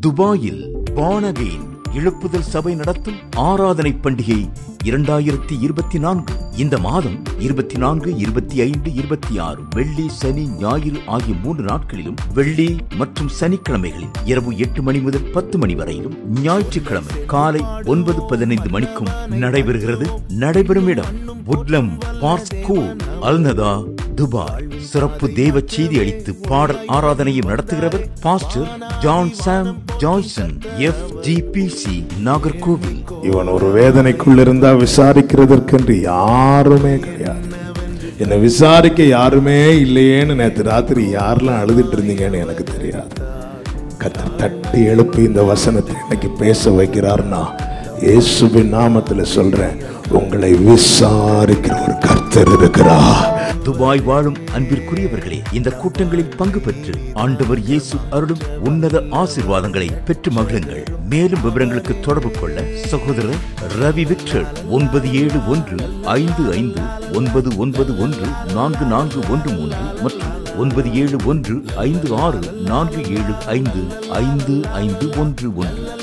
துபாயில் பானகையின் எழுப்புதல் சபை நடத்தும் ஆராதனை பண்டிகை இரண்டாயிரத்தி இருபத்தி நான்கு. இந்த மாதம் இருபத்தி நான்கு இருபத்தி ஐந்து இருபத்தி ஆறு வெள்ளி சனி ஞாயிறு ஆகிய மூன்று நாட்களிலும் வெள்ளி மற்றும் சனிக்கிழமைகளில் இரவு எட்டு மணி முதல் பத்து மணி வரையிலும் ஞாயிற்றுக்கிழமை காலை ஒன்பது பதினைந்து மணிக்கும் நடைபெறுகிறது. நடைபெறும் இடம் woodlam park school Al Nahda Dubai. சிறப்பு தேவ செய்தி அளித்து பாடல் ஆராதனையும் நடத்துகிறவர் pastor John Sam Joyson F GBC Nagercoil. இவன் ஒரு வேதனைக்குள் இருந்தா விசாரிக்கிறதற்கென்று யாருமே கிடையாது. என்னை விசாரிக்க யாருமே இல்லையேன்னு நேற்று ராத்திரி யாரெல்லாம் அழுதுட்டு இருந்தீங்கன்னு எனக்கு தெரியாது. கத்த தட்டி எழுப்பி இந்த வசனத்தை இன்னைக்கு பேச வைக்கிறார்னா இயேசுவின் நாமத்துல சொல்றேன் உங்களை விசாரிக்கிற ஒரு கர்த்தர் இருக்கிறார். துபாய் வாழும் அன்பிற்குரியவர்களே இந்த கூட்டங்களில் பங்கு பெற்று ஆண்டவர் இயேசு அருளும் உன்னத ஆசீர்வாதங்களை பெற்று மகிழுங்கள். மேலும் விவரங்களுக்கு தொடர்பு கொள்ள சகோதரர் ரவி விக்டர் ஒன்பது ஏழு ஒன்று ஐந்து ஐந்து ஒன்பது ஒன்பது ஒன்று நான்கு நான்கு ஒன்று மூன்று மற்றும் ஒன்பது ஏழு ஒன்று ஐந்து ஆறு நான்கு ஏழு ஐந்து ஐந்து ஐந்து ஒன்று ஒன்று.